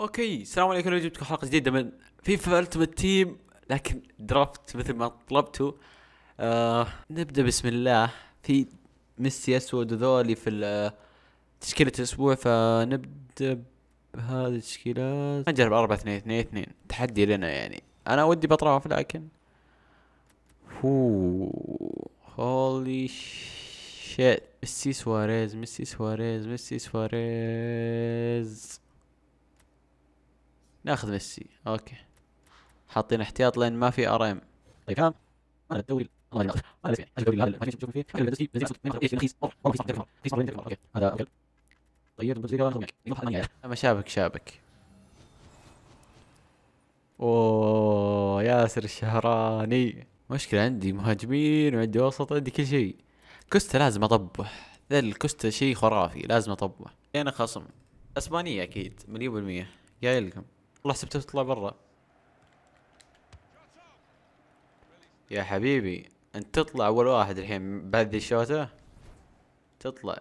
Okay السلام عليكم. اليوم جبتكم حلقة جديدة من فيفا Ultimate Team لكن draft مثل ما طلبتوا. آه نبدأ بسم الله. في ميسي أسود وذولي في تشكيلة الأسبوع فنبدأ بهذه التشكيلات نجرب 4 2 2 2 تحدي لنا يعني. أنا ودي بطراف لكن. هو holy shit ميسي سواريز ميسي سواريز ميسي سواريز. ناخذ ميسي okay حاطين احتياط لأن ما في RM طيب تمام أنا الدوري الله الدوري هذا ما فيه okay هذا طيب شابك شابك اوه ياسر الشهراني مشكلة عندي مهاجمين وعندي وسط عندي كل شيء كوستا لازم اطبه ذا الكوستا شيء خرافي لازم اطبه أنا خصم اسبانية أكيد مليون بالمية جاي لكم والله حسبته تطلع برا. يا حبيبي أنت تطلع أول واحد الحين بعد ذي الشوطة تطلع.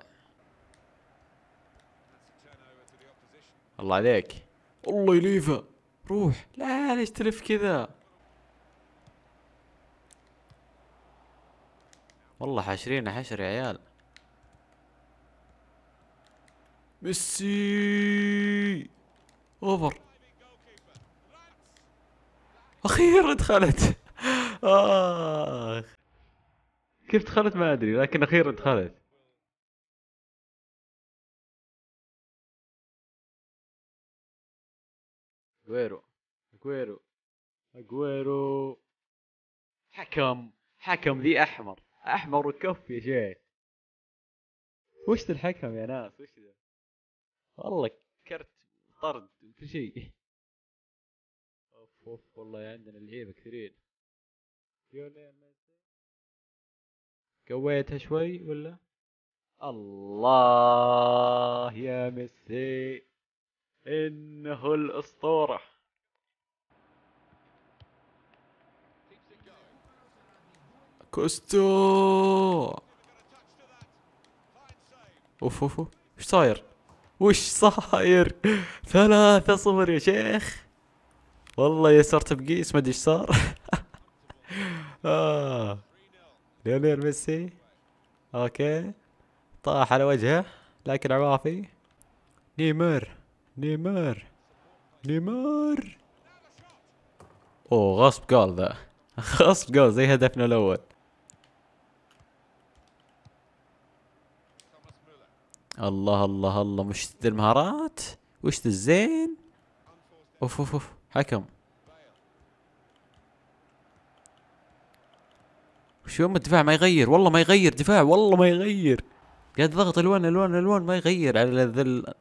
الله عليك. الله يليفه. روح. لا ليش تلف كذا؟ والله حاشرين حشر يا عيال. ميسي. اوفر أخيرا دخلت. آخ. كيف دخلت ما أدري لكن أخيرا دخلت. اجويرو اجويرو اجويرو حكم. حكم ذي أحمر. أحمر وكف يا شيخ. وش الحكم يا ناس؟ وش ذا؟ والله كرت طرد وكل شيء. أوف اوف والله عندنا لعيبه كثيرين. ليونيل ميسي. قويتها شوي ولا؟ الله يا ميسي. إنه الأسطورة. كوستا. أوف أوف أوف. إيش صاير؟ وش صاير؟ ثلاثة صفر يا شيخ. والله يسرت بقيس ما أدري إيش صار. آه. ليونيل ميسي. Okay. طاح على وجهه لكن عوافي. نيمار. نيمار. نيمار. أوه غصب جول ذا. غصب جول زي هدفنا الأول. الله الله الله. مش المهارات؟ وش الزين؟ أوف أوف أوف. حكم. شو يوم الدفاع ما يغير؟ والله ما يغير دفاع والله ما يغير. قاعد ضغط الوان الوان الوان ما يغير على ذا ال-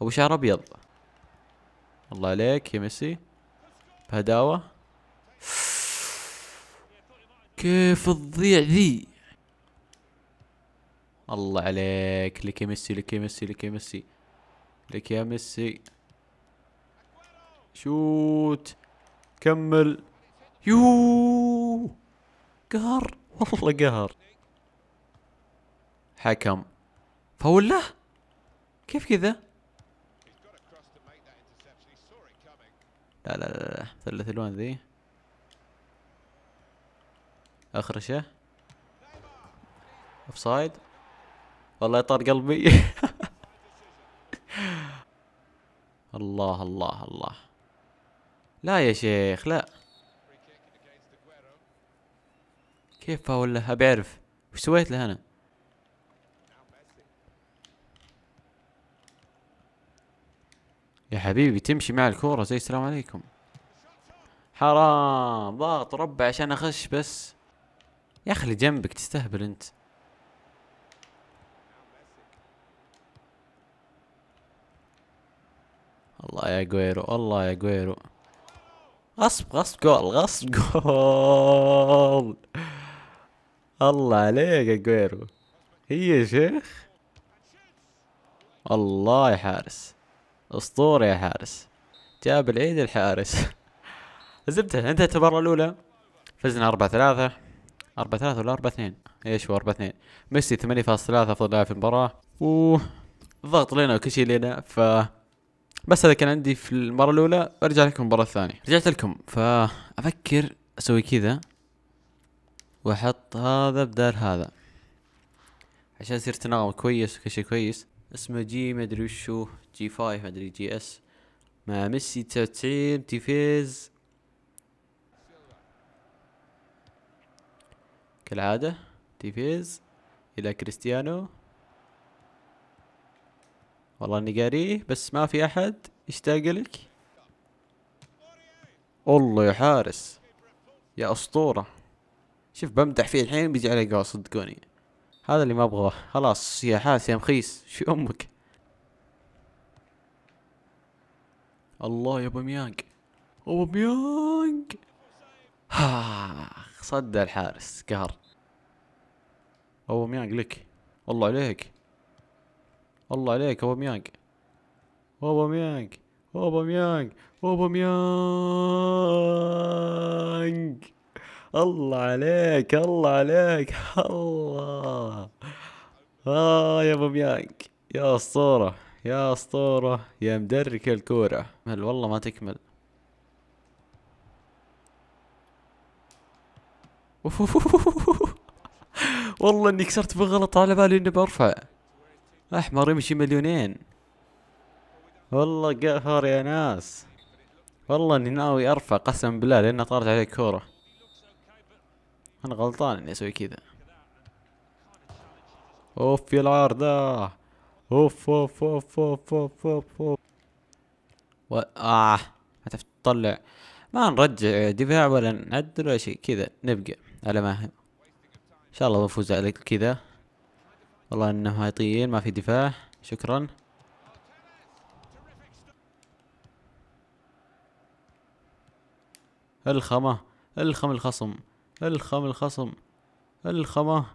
أبو شعر أبيض. الله عليك يا ميسي. بهداوة. كيف تضيع ذي؟ الله عليك. لك يا ميسي لك يا ميسي لك يا ميسي لك يا ميسي. شوت. كمل. يو قهر والله قهر حكم فول له كيف كذا لا لا لا لا ثلث الوان ذي اخرشه اوفسايد والله يطار قلبي الله الله الله لا يا شيخ لا. كيف فاول له أبي أعرف. وش سويت له أنا؟ يا حبيبي تمشي مع الكورة زي السلام عليكم. حرام ضغط ربع عشان أخش بس. يا أخي اللي جنبك تستهبل أنت. الله يا جويرو الله يا جويرو غصب غصب جول غصب جول الله عليك يا جويرو هي يا شيخ؟ الله يا حارس. اسطورة يا حارس. جاب العيد الحارس. زبدة انتهت المباراة الأولى؟ فزنا أربعة ثلاثة. أربعة ثلاثة ولا أربعة اثنين؟ إيش هو أربعة اثنين؟ ميسي ثمانية فاصلة ثلاثة أفضل لاعب في المباراة. و الضغط لنا وكل شيء لنا ف بس هذا كان عندي في المرة الأولى أرجع لكم المرة الثانية. رجعت لكم فأفكر أسوي كذا وأحط هذا بدال هذا. عشان يصير تناغم كويس وكل شيء كويس. اسمه جي مدري وشو جي فايف مدري جي اس مع ميسي 99 تيفيز. كالعادة تيفيز إلى كريستيانو. والله إني قاريه بس ما في أحد يشتاق لك الله يا حارس يا أسطورة. شوف بمدح فيه الحين بيجي عليه جول صدقوني. هذا اللي ما أبغاه. خلاص يا حارس يا مخيس شو أمك؟ الله يا بوميانج اوباميانج ها صد الحارس قهر. اوباميانج لك. الله عليك. الله عليك اوباميانج اوباميانج اوباميانج اوباميانج الله عليك الله عليك الله. آه يا اوباميانج يا أسطورة يا أسطورة يا مدرك الكورة. مل والله ما تكمل. والله إني كسرت بغلط على بالي إني برفع. أحمر يمشي مليونين. والله قهر يا ناس. والله إني ناوي أرفع قسم بالله لأن طارت علي كورة. أنا غلطان إني أسوي كذا. أوف يا العارضة. أوف أوف أوف أوف أوف أوف أوف. و... آه تعرف تطلع. ما نرجع دفاع ولا نعدل ولا شيء. كذا نبقى. على ما إن شاء الله بفوز على كذا. والله إنه هايطين ما في دفاع. شكرا. الخمة الخم الخصم الخم الخصم الخمة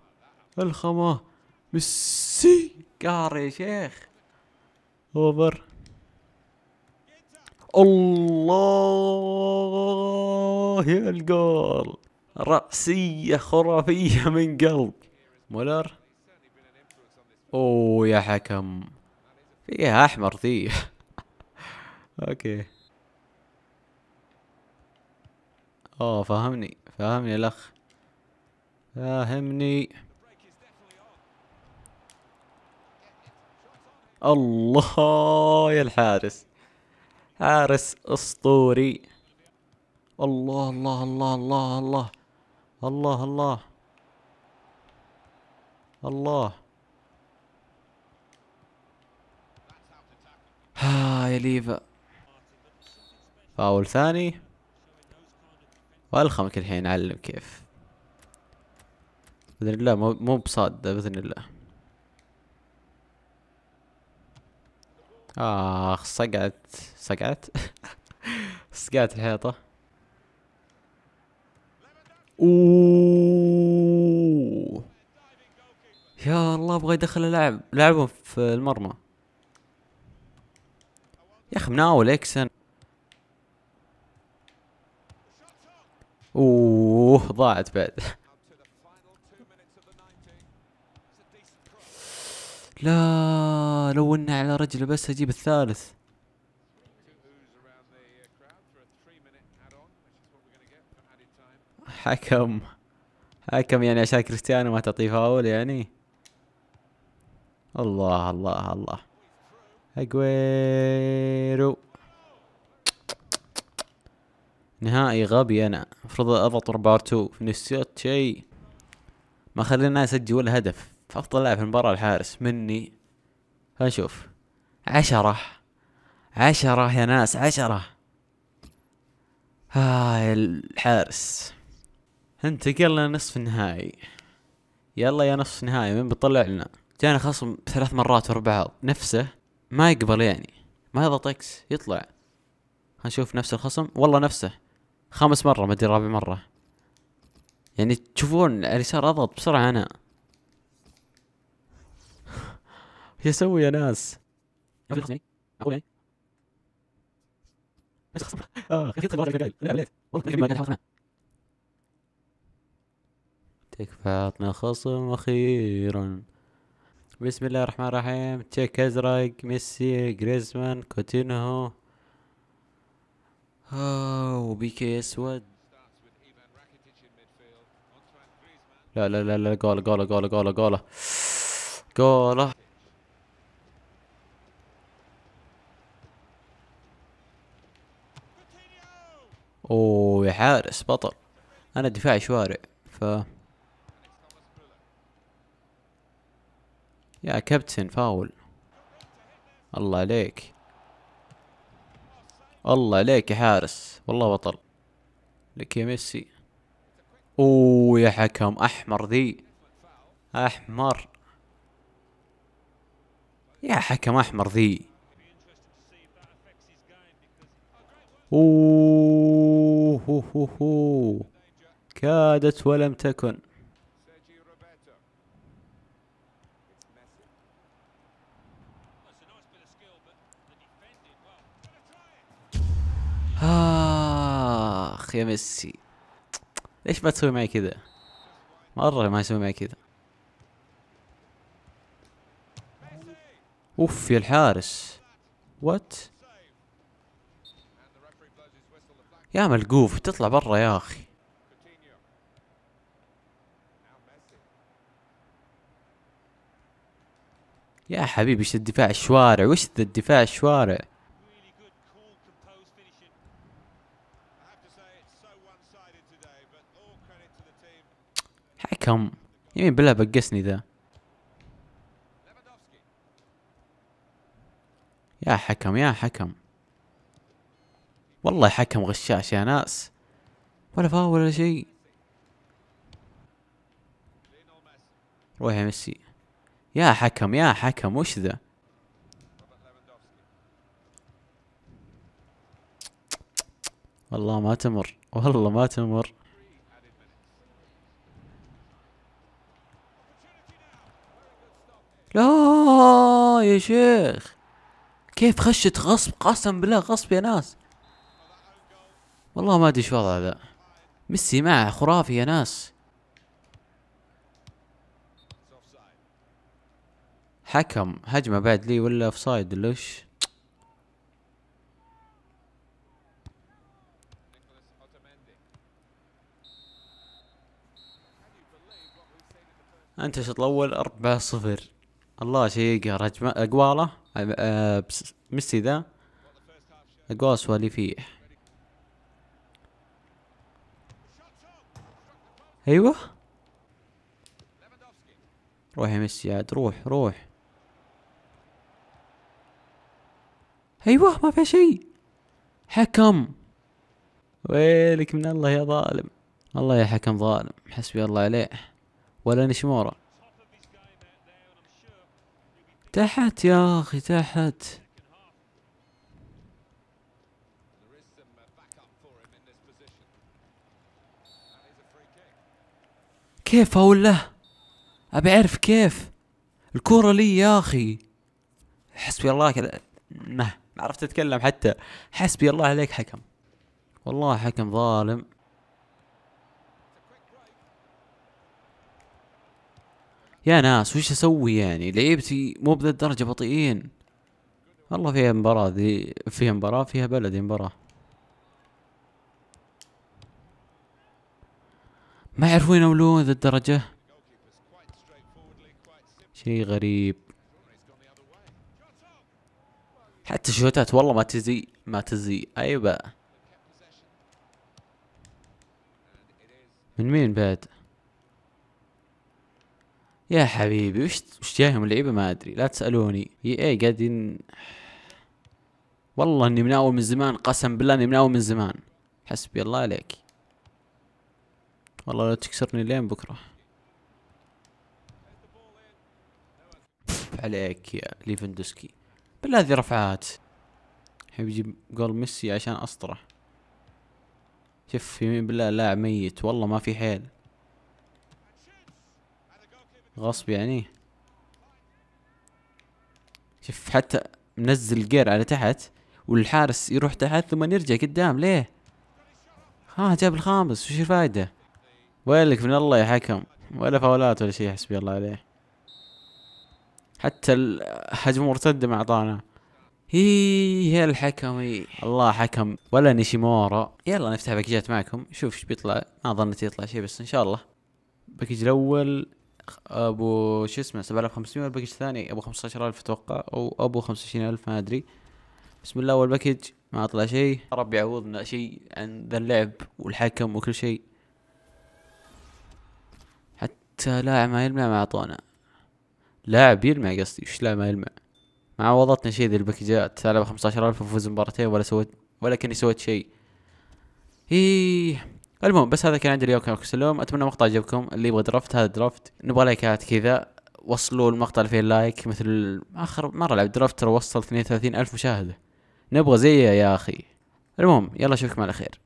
الخمة ميسي! قهر يا شيخ. over. الله يا الجول. رأسية خرافية من قلب. مولر. أوه يا حكم. فيها أحمر ذي. okay. أوه فهمني. فهمني الأخ. فاهمني الله يا الحارس. حارس أسطوري. الله الله الله الله الله. الله الله. الله. ها يا ليفا. فاول ثاني. والخمك الحين اعلم كيف. بإذن الله مو مو بصاد بإذن الله. آخ صقعت صقعت. صقعت الحيطة. أوه. يا الله أبغى يدخل اللعب. لعبهم في المرمى. يا أخي مناول إكسن. أوه ضاعت بعد. لا لو انه على رجله بس أجيب الثالث. حكم. حكم يعني عشان كريستيانو ما تعطيه فاول يعني. الله الله الله. أجويرو. نهائي غبي أنا. المفروض أضغط بار 2 نسيت شيء. ما خلينا اسجل ولا هدف أفضل لاعب في المباراة الحارس مني. هنشوف عشرة. عشرة يا ناس عشرة. هاي الحارس. انتقلنا نصف النهائي. يلا يا نصف النهائي من بيطلع لنا؟ جانا خصم ثلاث مرات ورا بعض. نفسه. ما يقبل يعني. ما يضغط إكس يطلع. هنشوف نفس الخصم. والله نفسه. خامس مرة ما أدري رابع مرة. يعني تشوفون اليسار أضغط بسرعة أنا. يسوي يا ناس. تكفى عطنا خصم أخيرا. بسم الله الرحمن الرحيم. تشيك ازرق ميسي جريزمان كوتينهو آه وبيكي أسود. لا لا لا لا جولة جولة جولة جولة جولة. جولة. أوه يا حارس بطل. أنا دفاعي شوارع ف يا كابتن فاول. الله عليك. الله عليك يا حارس. والله بطل. لك يا ميسي. أوه يا حكم أحمر ذي. أحمر. يا حكم أحمر ذي. أوه هو هو. كادت ولم تكن. اخ يا ميسي. ليش ما تسوي معي كذا؟ مرة ما يسوي معي كذا. أوف يا الحارس. وات يا ملقوف تطلع برا يا أخي. يا حبيبي إيش الدفاع الشوارع؟ وش ذا الدفاع الشوارع؟ حكم يمين بالله بقسني ذا. يا حكم يا حكم والله حكم غشاش يا ناس ولا فاول ولا شيء. روح يا ميسي يا حكم يا حكم وش ذا. والله ما تمر والله ما تمر يا شيخ. كيف خشت غصب؟ قسم بالله غصب يا ناس. والله ما أدري إيش وضع ذا. ميسي معه خرافي يا ناس. حكم هجمة بعد لي ولا offside ولا أنت الشوط الأول أربعة صفر. الله شيء يقهر بس- ميسي ذا? أقوال سواليفية. Lewandowski. روح يا ميسي عاد روح روح. أيوه ما في شيء. حكم. ويلك من الله يا ظالم. الله يا حكم ظالم. حسبي الله عليه. ولا نشموره. Is a free kick. كيف أقول له؟ أبي أعرف كيف. الكرة لي يا أخي. حسبي الله كذا. ما عرفت أتكلم حتى. حسبي الله عليك حكم. والله حكم ظالم. يا ناس وش أسوي يعني؟ لعيبتي مو بذا الدرجة بطيئين. والله فيها مباراة ذي فيها مباراة فيها بلدي مباراة. ما يعرفون ينولون ذا الدرجة. شيء غريب. حتى الشوتات والله ما تزي ما تزي. أيوه. من مين بعد؟ يا حبيبي وش وش جايهم اللعيبه ما أدري لا تسألوني. اي اي قاعدين؟ والله إني مناول من زمان قسم بالله إني مناول من زمان. حسبي الله عليك. والله لو تكسرني لين بكرة. عليك يا ليفندوسكي بالله هذه رفعات بيجيب جول ميسي عشان أسطرة. شوف يمين بالله لاعب ميت. والله ما في حيل. غصب يعني. شوف حتى منزل الجير على تحت والحارس يروح تحت ثم يرجع قدام ليه؟ ها جاب الخامس وش الفايدة؟ ويلك من الله يا حكم. ولا فاولات ولا شيء حسبي الله عليه. حتى الهجمة مرتدة ما اعطانا هي يا الحكم الله حكم. ولا نيشيمورا. يلا نفتح باكجات معكم شوف إيش بيطلع. ما ظنيت يطلع شيء بس إن شاء الله. package الأول. أبو شو اسمه 7500 وال package الثاني أبو 15000 أتوقع أو أبو 25000 ما أدري. بسم الله اول package ما طلع شيء. ربي يعوضنا شيء عن ذا اللعب والحكم وكل شيء. حتى لاعب ما يلمع ما أعطونا. لاعب يلمع قصدي وش لاعب ما يلمع؟ ما عوضتنا شيء ذي الباكجات على 15000 وفوز مباراتين ولا سويت ولا كاني سويت شيء. إيه. المهم بس هذا كان عندي اليوم كان سلوم أتمنى المقطع عجبكم اللي يبغى draft هذا draft نبغى لايكات كذا. وصلوا المقطع اللي فيه ال like مثل آخر مرة لعب ترى وصل 32 ألف مشاهدة. نبغى زيه يا أخي. المهم يلا أشوفكم على خير.